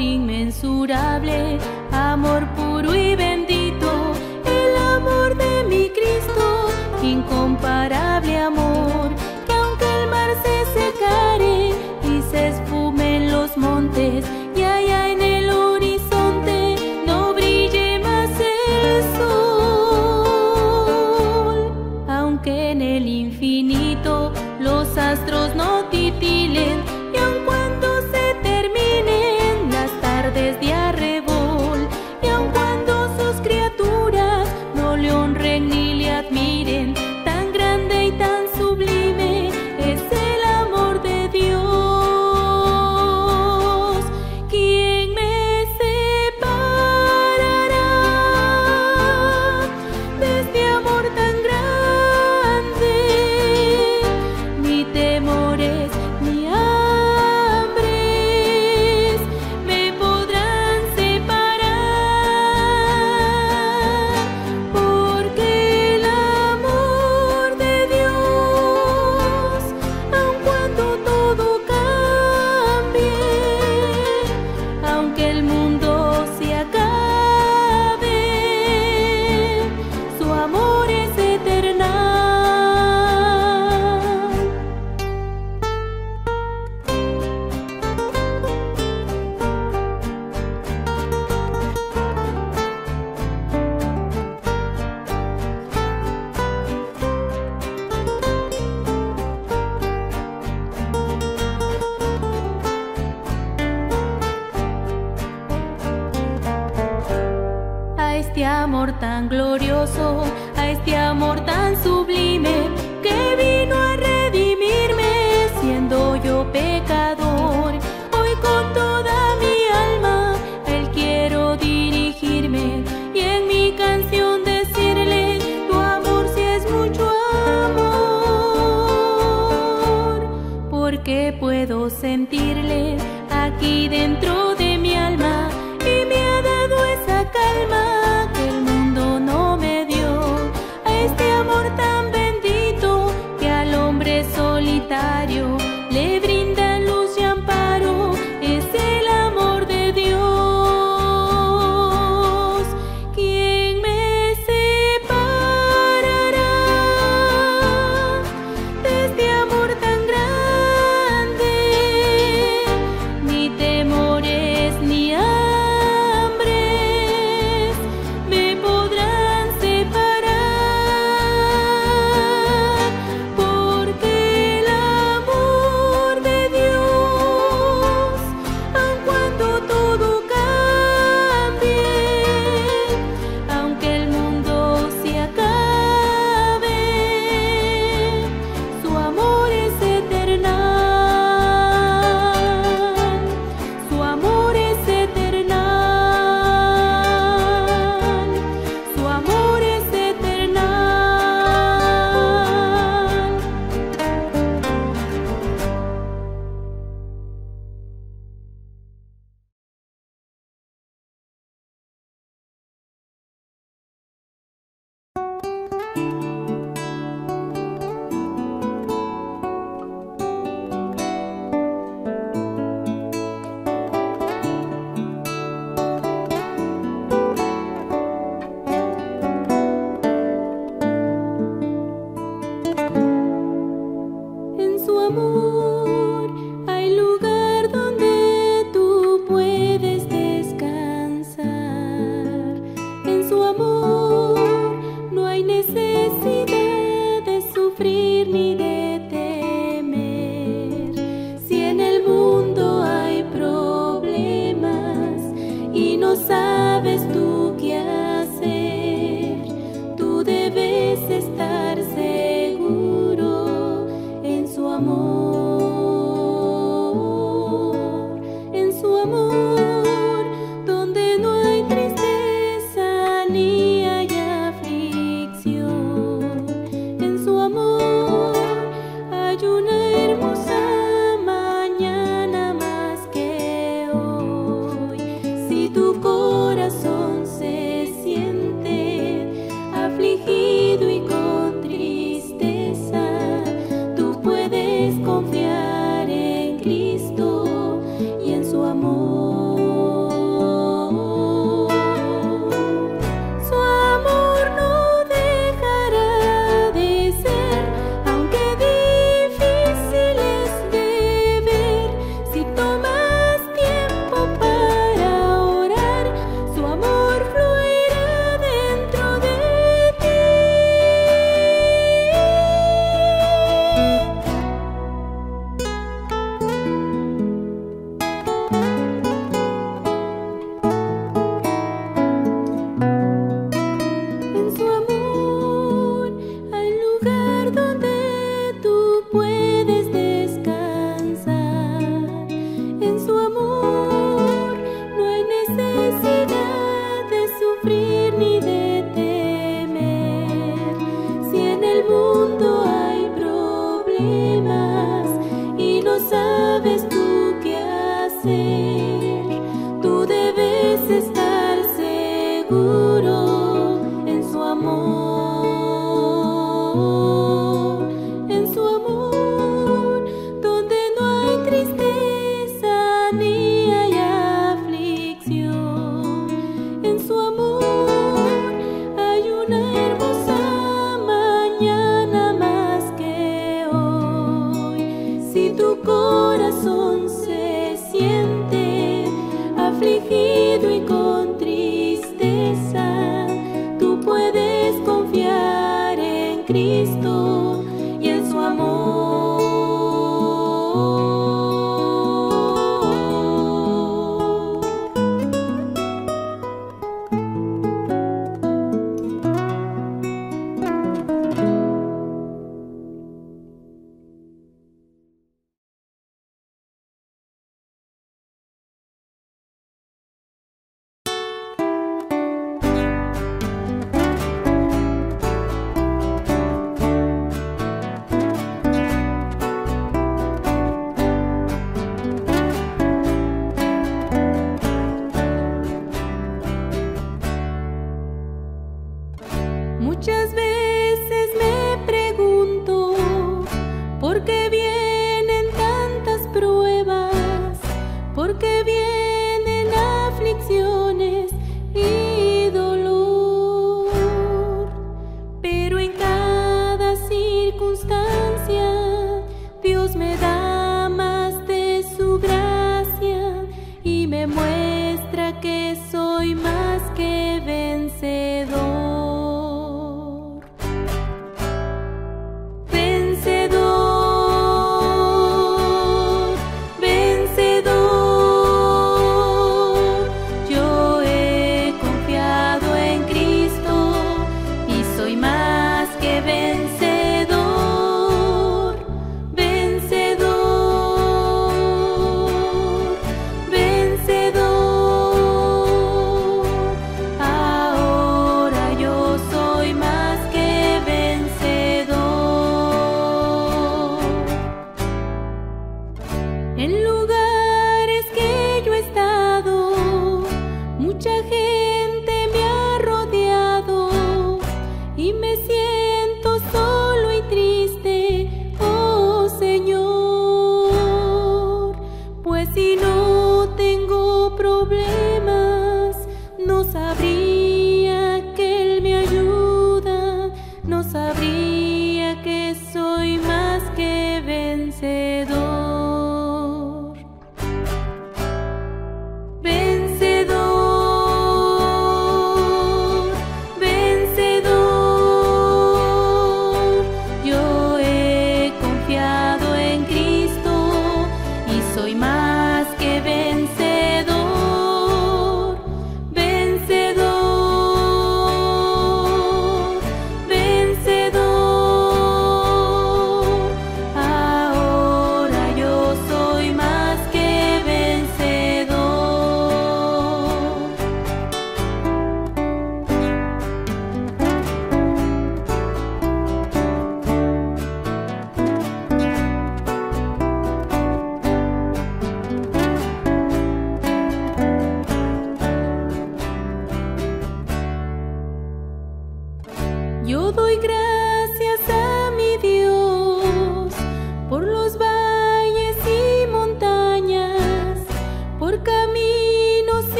inmensurable, amor puro y bendito, hier niet.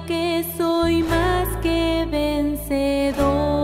Que soy más que vencedor.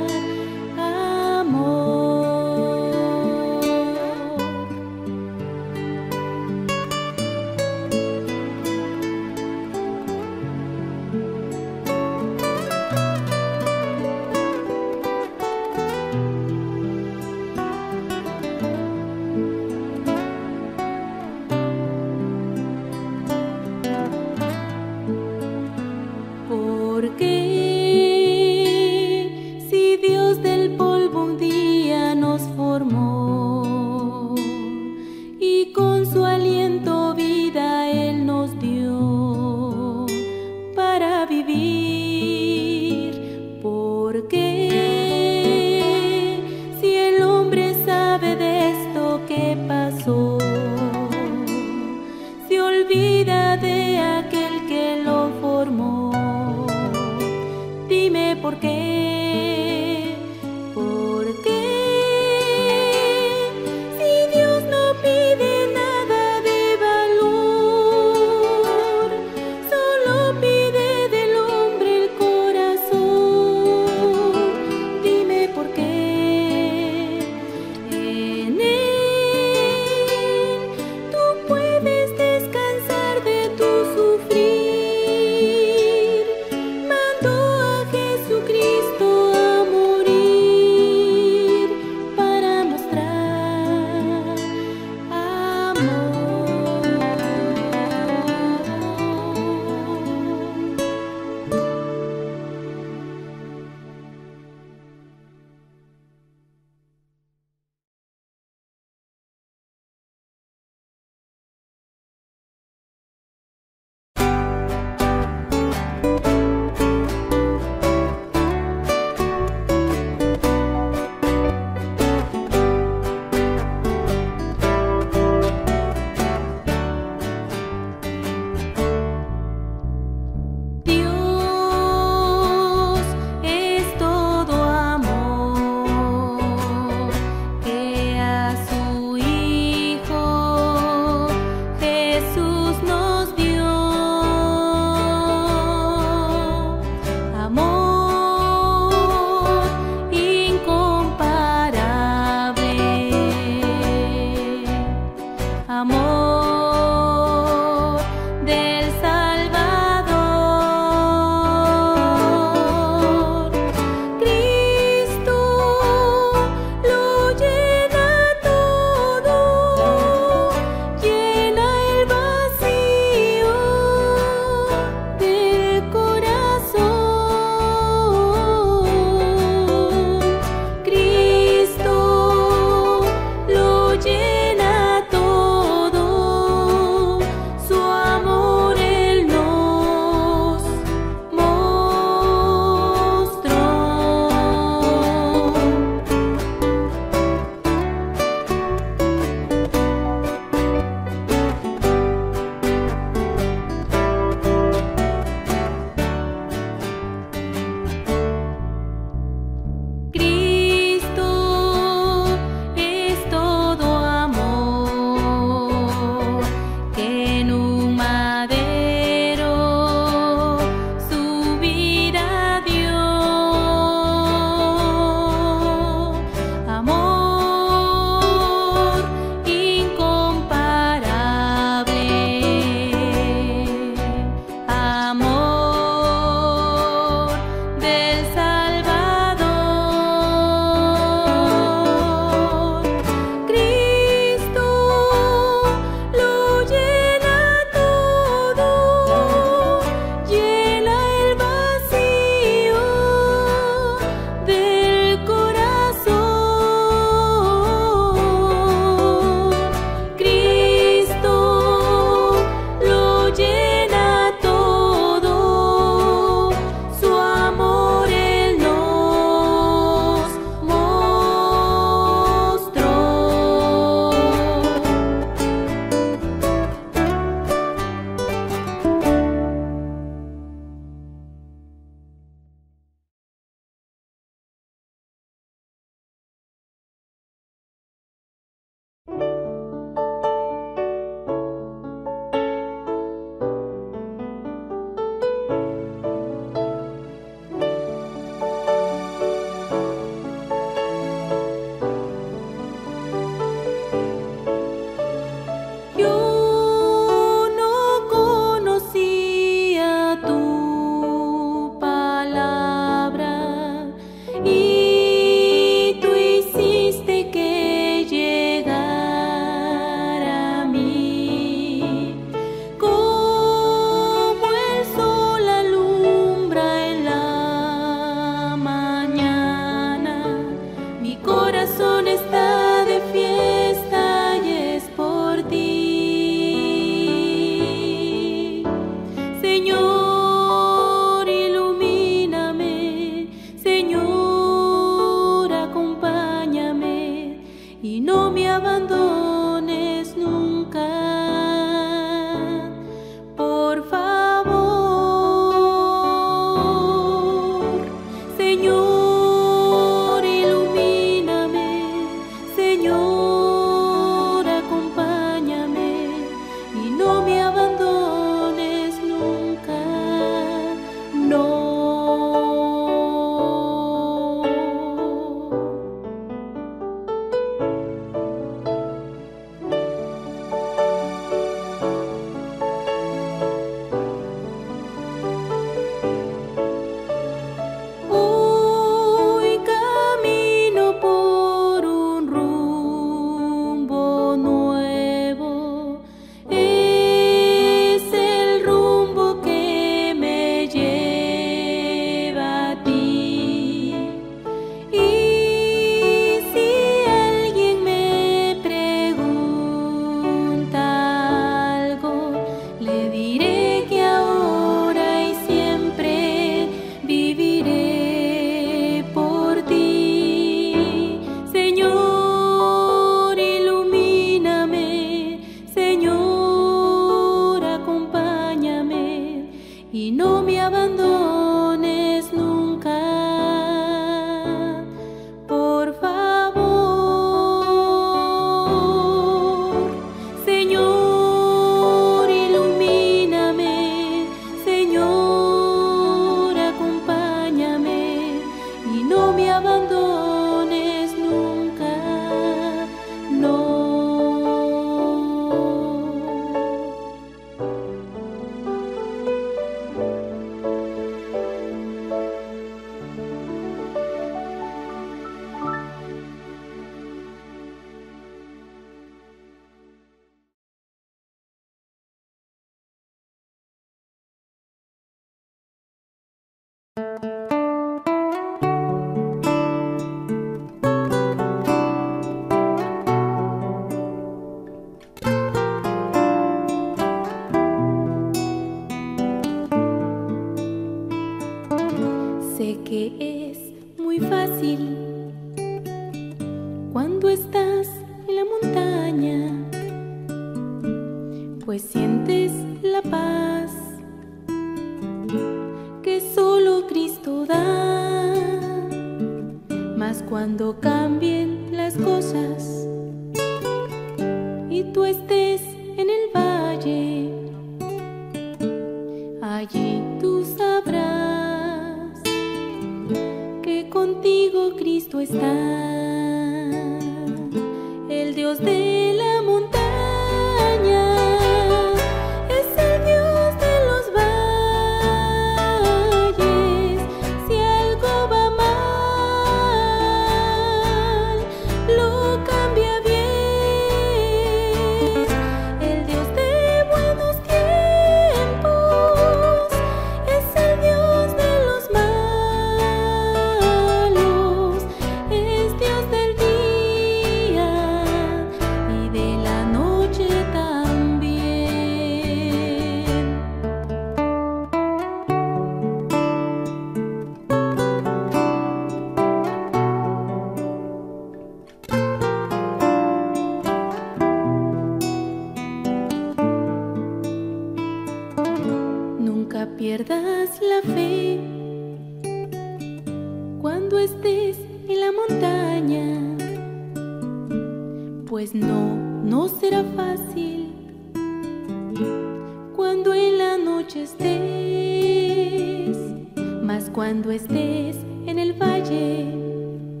en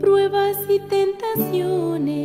pruebas y tentaciones,